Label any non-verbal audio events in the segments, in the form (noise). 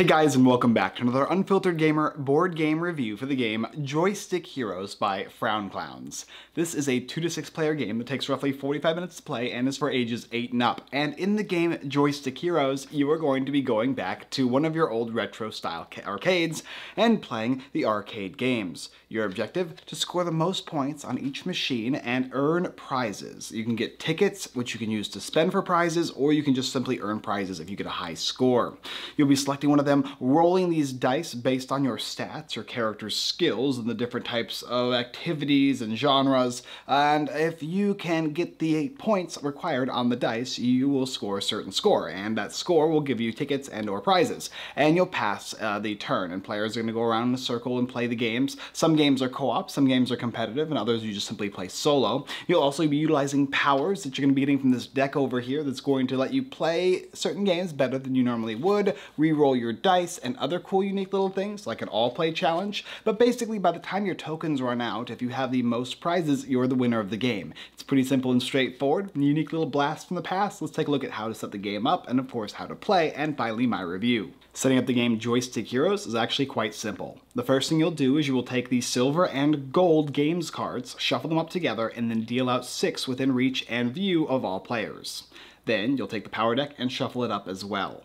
Hey guys and welcome back to another Unfiltered Gamer board game review for the game Joystick Heroes by Frown Clowns. This is a 2 to 6 player game that takes roughly 45 minutes to play and is for ages 8 and up. And in the game Joystick Heroes, you are going to be going back to one of your old retro style arcades and playing the arcade games. Your objective, to score the most points on each machine and earn prizes. You can get tickets, which you can use to spend for prizes, or you can just simply earn prizes if you get a high score. You'll be selecting one of them, rolling these dice based on your stats, your character's skills, and the different types of activities and genres. And if you can get the points required on the dice, you will score a certain score, and that score will give you tickets and or prizes. And you'll pass uh, the turn, and players are going to go around in a circle and play the games. Some games are co-op, some games are competitive, and others you just simply play solo. You'll also be utilizing powers that you're going to be getting from this deck over here that's going to let you play certain games better than you normally would, re-roll your dice, and other cool unique little things like an all-play challenge. But basically, by the time your tokens run out, if you have the most prizes, you're the winner of the game. It's pretty simple and straightforward. Unique little blast from the past. Let's take a look at how to set the game up, and of course how to play, and finally my review. Setting up the game Joystick Heroes is actually quite simple. The first thing you'll do is you will take the silver and gold games cards, shuffle them up together, and then deal out six within reach and view of all players. Then you'll take the power deck and shuffle it up as well.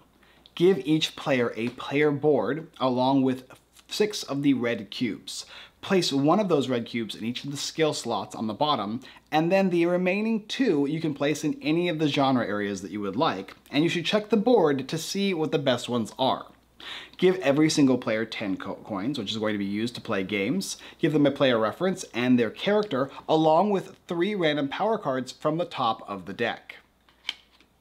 Give each player a player board along with six of the red cubes. Place one of those red cubes in each of the skill slots on the bottom, and then the remaining two you can place in any of the genre areas that you would like, and you should check the board to see what the best ones are. Give every single player 10 co coins, which is going to be used to play games. Give them a player reference and their character, along with three random power cards from the top of the deck.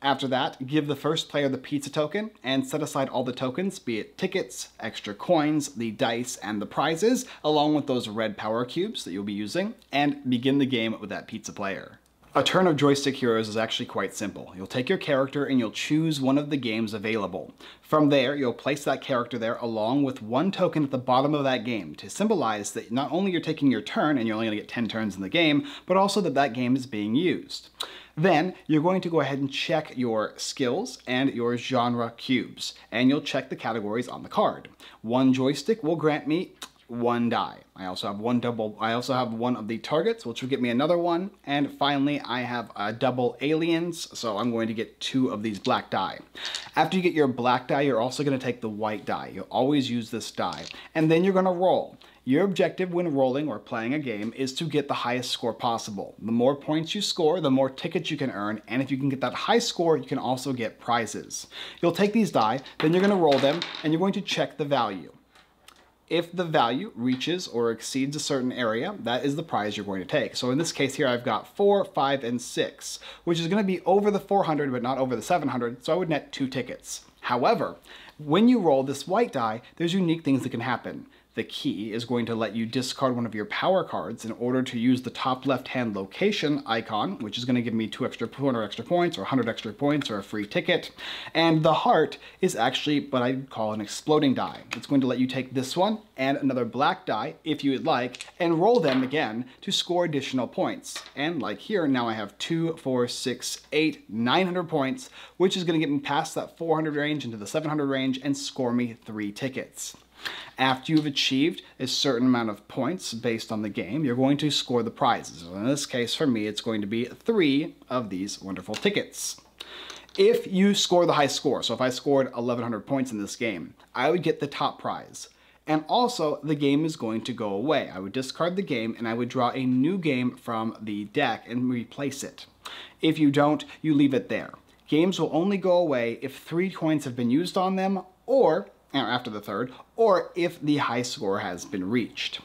After that, give the first player the pizza token and set aside all the tokens, be it tickets, extra coins, the dice, and the prizes, along with those red power cubes that you'll be using, and begin the game with that pizza player. A turn of Joystick Heroes is actually quite simple. You'll take your character and you'll choose one of the games available. From there, you'll place that character there along with one token at the bottom of that game to symbolize that not only you're taking your turn and you're only going to get 10 turns in the game, but also that that game is being used. Then you're going to go ahead and check your skills and your genre cubes, and you'll check the categories on the card. One joystick will grant me one die. I also have one double, I also have one of the targets, which will get me another one. And finally, I have a double aliens, so I'm going to get two of these black die. After you get your black die, you're also gonna take the white die. You'll always use this die. And then you're gonna roll. Your objective when rolling or playing a game is to get the highest score possible. The more points you score, the more tickets you can earn, and if you can get that high score, you can also get prizes. You'll take these die, then you're gonna roll them, and you're going to check the value. If the value reaches or exceeds a certain area, that is the prize you're going to take. So in this case here, I've got four, five, and six, which is gonna be over the 400, but not over the 700, so I would net two tickets. However, when you roll this white die, there's unique things that can happen. The key is going to let you discard one of your power cards in order to use the top left-hand location icon, which is going to give me two extra 200 extra points or 100 extra points or a free ticket. And the heart is actually what I call an exploding die. It's going to let you take this one and another black die, if you would like, and roll them again to score additional points. And like here, now I have two, four, six, eight, 900 points, which is going to get me past that 400 range into the 700 range and score me three tickets. After you've achieved a certain amount of points based on the game, you're going to score the prizes. in this case, for me, it's going to be three of these wonderful tickets. If you score the high score, so if I scored 1100 points in this game, I would get the top prize. And also, the game is going to go away. I would discard the game and I would draw a new game from the deck and replace it. If you don't, you leave it there. Games will only go away if three coins have been used on them or after the third, or if the high score has been reached.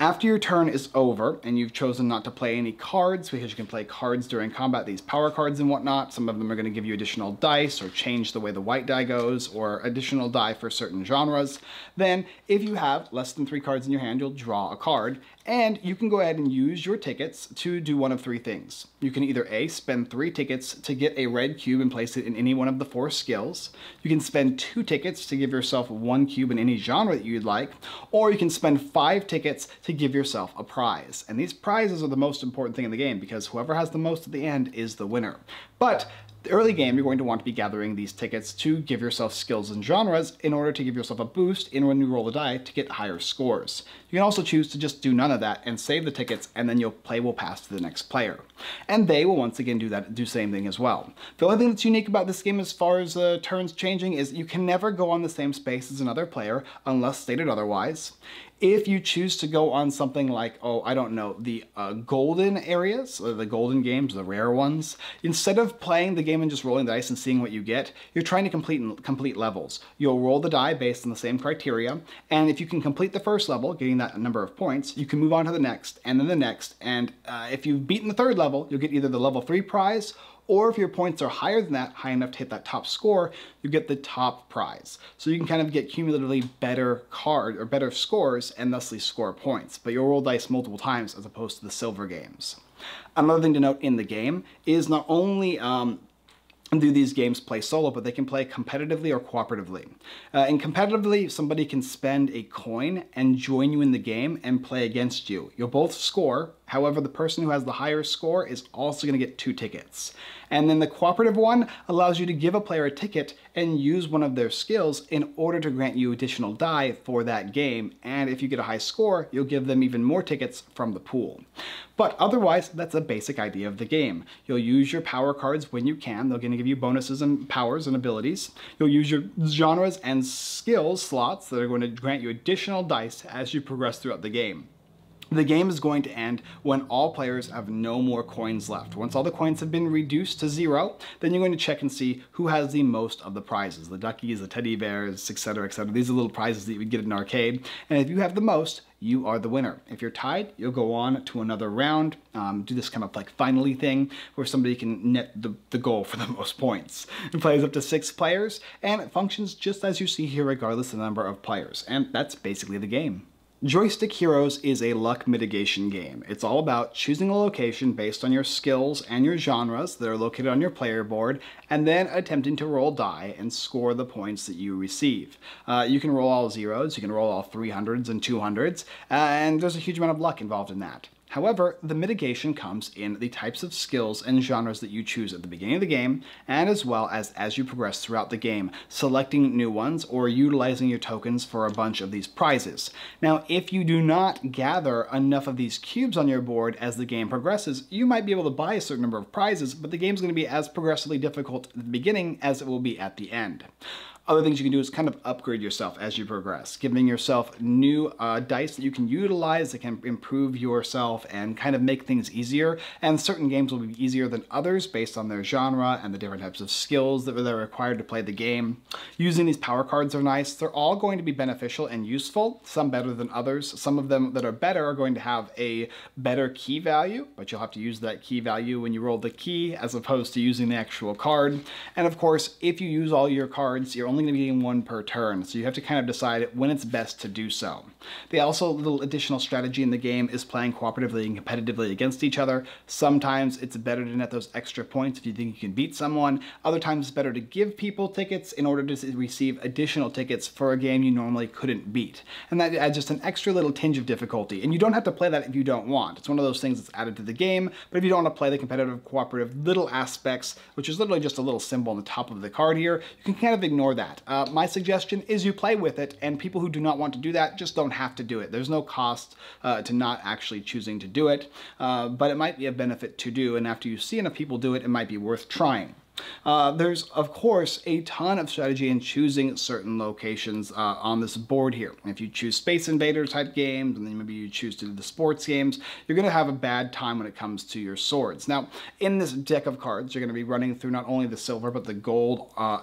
After your turn is over and you've chosen not to play any cards because you can play cards during combat, these power cards and whatnot, some of them are going to give you additional dice or change the way the white die goes or additional die for certain genres, then if you have less than three cards in your hand, you'll draw a card and you can go ahead and use your tickets to do one of three things. You can either A, spend three tickets to get a red cube and place it in any one of the four skills. You can spend two tickets to give yourself one cube in any genre that you'd like, or you can spend five tickets to give yourself a prize. And these prizes are the most important thing in the game because whoever has the most at the end is the winner. But The early game, you're going to want to be gathering these tickets to give yourself skills and genres in order to give yourself a boost in when you roll the die to get higher scores. You can also choose to just do none of that and save the tickets and then your play will pass to the next player. And they will once again do that, do same thing as well. The only thing that's unique about this game as far as uh, turns changing is you can never go on the same space as another player unless stated otherwise. If you choose to go on something like, oh, I don't know, the uh, golden areas, the golden games, the rare ones, instead of playing the game and just rolling the dice and seeing what you get, you're trying to complete complete levels. You'll roll the die based on the same criteria, and if you can complete the first level, getting that number of points, you can move on to the next, and then the next, and uh, if you've beaten the third level, you'll get either the level 3 prize or if your points are higher than that, high enough to hit that top score, you get the top prize. So you can kind of get cumulatively better card or better scores and thusly score points, but you'll roll dice multiple times as opposed to the silver games. Another thing to note in the game is not only um, do these games play solo, but they can play competitively or cooperatively. Uh, and competitively, somebody can spend a coin and join you in the game and play against you. You'll both score, however, the person who has the higher score is also going to get two tickets. And then the cooperative one allows you to give a player a ticket and use one of their skills in order to grant you additional die for that game. And if you get a high score, you'll give them even more tickets from the pool. But otherwise, that's a basic idea of the game. You'll use your power cards when you can. They're going to give you bonuses and powers and abilities. You'll use your genres and skills slots that are going to grant you additional dice as you progress throughout the game. The game is going to end when all players have no more coins left. Once all the coins have been reduced to zero, then you're going to check and see who has the most of the prizes. The duckies, the teddy bears, etc., etc. These are little prizes that you would get in an arcade. And if you have the most, you are the winner. If you're tied, you'll go on to another round, um, do this kind of like finally thing where somebody can net the, the goal for the (laughs) most points. It plays up to six players, and it functions just as you see here regardless of the number of players. And that's basically the game. Joystick Heroes is a luck mitigation game. It's all about choosing a location based on your skills and your genres that are located on your player board, and then attempting to roll die and score the points that you receive. Uh, you can roll all zeros, you can roll all 300s and 200s, and there's a huge amount of luck involved in that. However, the mitigation comes in the types of skills and genres that you choose at the beginning of the game, and as well as as you progress throughout the game, selecting new ones or utilizing your tokens for a bunch of these prizes. Now, if you do not gather enough of these cubes on your board as the game progresses, you might be able to buy a certain number of prizes, but the game's going to be as progressively difficult at the beginning as it will be at the end. Other things you can do is kind of upgrade yourself as you progress, giving yourself new uh, dice that you can utilize that can improve yourself and kind of make things easier. And certain games will be easier than others based on their genre and the different types of skills that are required to play the game. Using these power cards are nice. They're all going to be beneficial and useful, some better than others. Some of them that are better are going to have a better key value, but you'll have to use that key value when you roll the key as opposed to using the actual card. And of course, if you use all your cards, you're only only going to be getting one per turn, so you have to kind of decide when it's best to do so. They also, little additional strategy in the game is playing cooperatively and competitively against each other. Sometimes it's better to net those extra points if you think you can beat someone. Other times it's better to give people tickets in order to receive additional tickets for a game you normally couldn't beat. And that adds just an extra little tinge of difficulty. And you don't have to play that if you don't want. It's one of those things that's added to the game, but if you don't want to play the competitive cooperative little aspects, which is literally just a little symbol on the top of the card here, you can kind of ignore that that. Uh, my suggestion is you play with it, and people who do not want to do that just don't have to do it. There's no cost uh, to not actually choosing to do it, uh, but it might be a benefit to do, and after you see enough people do it, it might be worth trying. Uh, there's, of course, a ton of strategy in choosing certain locations uh, on this board here. If you choose Space Invader type games, and then maybe you choose to do the sports games, you're going to have a bad time when it comes to your swords. Now, in this deck of cards, you're going to be running through not only the silver, but the gold uh,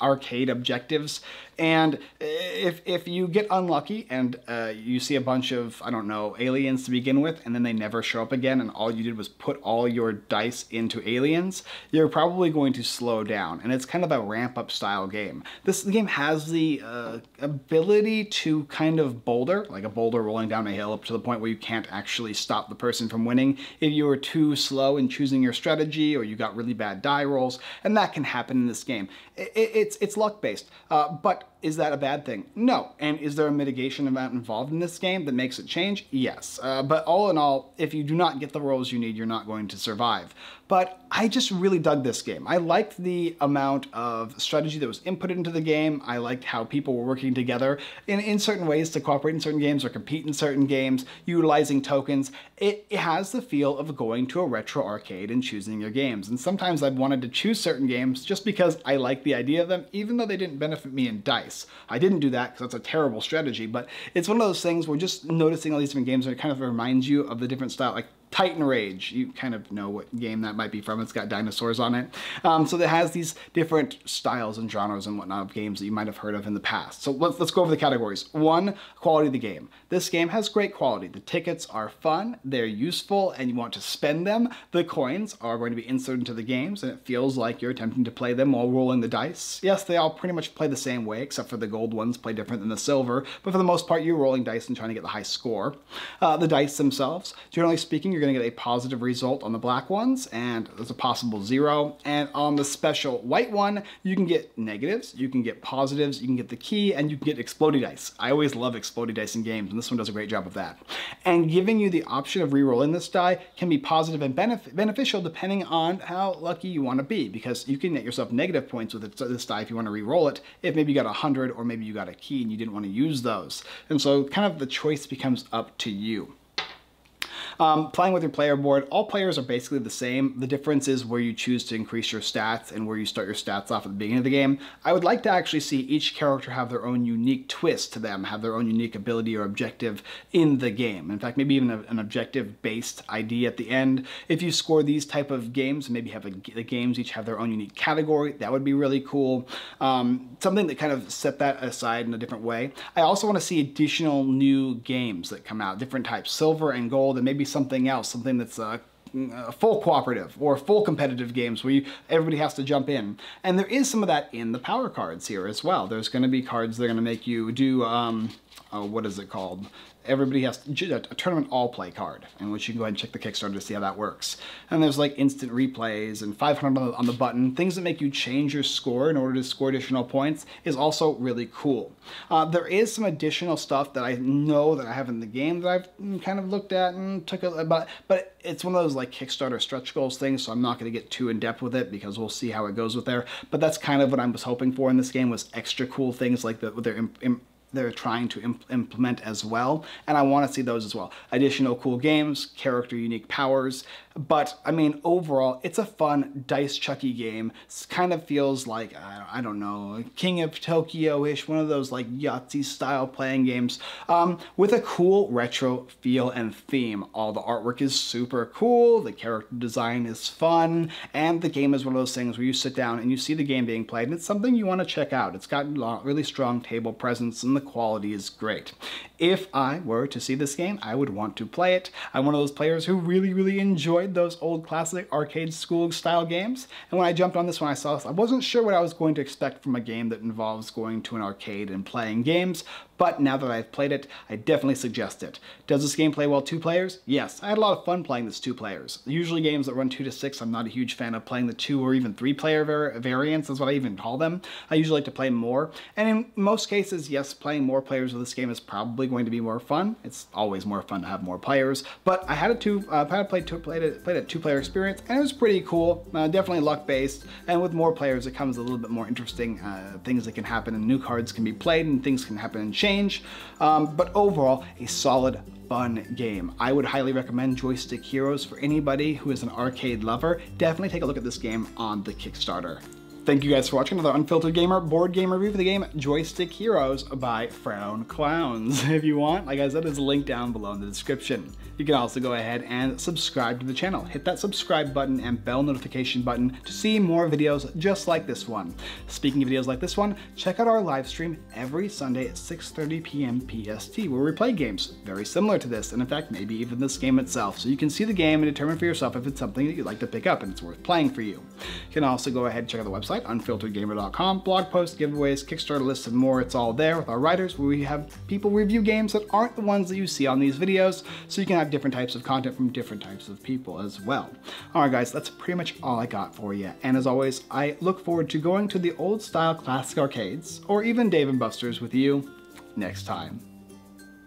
arcade objectives. And if, if you get unlucky and uh, you see a bunch of, I don't know, aliens to begin with, and then they never show up again, and all you did was put all your dice into aliens, you're probably going to slow down, and it's kind of a ramp up style game. This game has the uh, ability to kind of boulder, like a boulder rolling down a hill up to the point where you can't actually stop the person from winning if you were too slow in choosing your strategy or you got really bad die rolls, and that can happen in this game. It, it's, it's luck based, uh, but is that a bad thing? No. And is there a mitigation amount involved in this game that makes it change? Yes. Uh, but all in all, if you do not get the rolls you need, you're not going to survive. But I just really dug this game. I liked the amount of strategy that was inputted into the game. I liked how people were working together in, in certain ways to cooperate in certain games or compete in certain games, utilizing tokens. It, it has the feel of going to a retro arcade and choosing your games. And sometimes I've wanted to choose certain games just because I like the idea of them, even though they didn't benefit me in dice. I didn't do that because that's a terrible strategy, but it's one of those things where just noticing all these different games, it kind of reminds you of the different style. Like Titan Rage. You kind of know what game that might be from. It's got dinosaurs on it. Um, so it has these different styles and genres and whatnot of games that you might have heard of in the past. So let's, let's go over the categories. One, quality of the game. This game has great quality. The tickets are fun, they're useful, and you want to spend them. The coins are going to be inserted into the games, and it feels like you're attempting to play them while rolling the dice. Yes, they all pretty much play the same way, except for the gold ones play different than the silver, but for the most part, you're rolling dice and trying to get the high score. Uh, the dice themselves, generally speaking, you're going to get a positive result on the black ones, and there's a possible zero. And on the special white one, you can get negatives, you can get positives, you can get the key, and you can get explodey dice. I always love explodey dice in games, and this one does a great job of that. And giving you the option of re-rolling this die can be positive and benef beneficial depending on how lucky you want to be, because you can get yourself negative points with this die if you want to re-roll it, if maybe you got 100 or maybe you got a key and you didn't want to use those. And so kind of the choice becomes up to you. Um, playing with your player board, all players are basically the same. The difference is where you choose to increase your stats and where you start your stats off at the beginning of the game. I would like to actually see each character have their own unique twist to them, have their own unique ability or objective in the game. In fact, maybe even a, an objective-based ID at the end. If you score these type of games, maybe have a, the games each have their own unique category, that would be really cool. Um, something that kind of set that aside in a different way. I also want to see additional new games that come out, different types, silver and gold, and maybe something else, something that's uh, full cooperative or full competitive games where you, everybody has to jump in. And there is some of that in the power cards here as well. There's going to be cards that are going to make you do, um, oh, what is it called? everybody has a tournament all play card in which you can go ahead and check the Kickstarter to see how that works. And there's like instant replays and 500 on the, on the button. Things that make you change your score in order to score additional points is also really cool. Uh, there is some additional stuff that I know that I have in the game that I've kind of looked at and took a, but, but it's one of those like Kickstarter stretch goals things, so I'm not going to get too in depth with it because we'll see how it goes with there. But that's kind of what I was hoping for in this game was extra cool things like the, their they're trying to imp implement as well, and I want to see those as well. Additional cool games, character unique powers, but I mean, overall, it's a fun dice chucky game. It kind of feels like, I don't know, King of Tokyo-ish, one of those like Yahtzee style playing games um, with a cool retro feel and theme. All the artwork is super cool, the character design is fun, and the game is one of those things where you sit down and you see the game being played, and it's something you want to check out. It's got really strong table presence, and the quality is great. If I were to see this game, I would want to play it. I'm one of those players who really, really enjoyed those old classic arcade school style games. And when I jumped on this one, I saw this. I wasn't sure what I was going to expect from a game that involves going to an arcade and playing games, but now that I've played it, I definitely suggest it. Does this game play well two players? Yes, I had a lot of fun playing this two players. Usually games that run two to six, I'm not a huge fan of playing the two or even three player var variants, is what I even call them. I usually like to play more, and in most cases, yes, playing more players with this game is probably going to be more fun. It's always more fun to have more players, but I had a two, uh, I played two, played a, played a two player experience, and it was pretty cool, uh, definitely luck based, and with more players, it comes a little bit more interesting uh, things that can happen, and new cards can be played, and things can happen change. Um, but overall, a solid fun game. I would highly recommend Joystick Heroes for anybody who is an arcade lover. Definitely take a look at this game on the Kickstarter. Thank you guys for watching another Unfiltered Gamer board game review for the game Joystick Heroes by Frown Clowns. (laughs) If you want, like I said, there's a link down below in the description. You can also go ahead and subscribe to the channel. Hit that subscribe button and bell notification button to see more videos just like this one. Speaking of videos like this one, check out our live stream every Sunday at 6.30 p.m. PST where we play games very similar to this, and in fact, maybe even this game itself. So you can see the game and determine for yourself if it's something that you'd like to pick up and it's worth playing for you. You can also go ahead and check out the website website, unfilteredgamer.com. Blog posts, giveaways, Kickstarter lists, and more. It's all there with our writers where we have people review games that aren't the ones that you see on these videos, so you can have different types of content from different types of people as well. Alright guys, that's pretty much all I got for you. And as always, I look forward to going to the old style classic arcades, or even Dave & Buster's with you next time.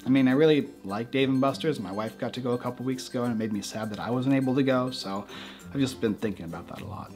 I mean, I really like Dave & Buster's. My wife got to go a couple weeks ago and it made me sad that I wasn't able to go, so I've just been thinking about that a lot.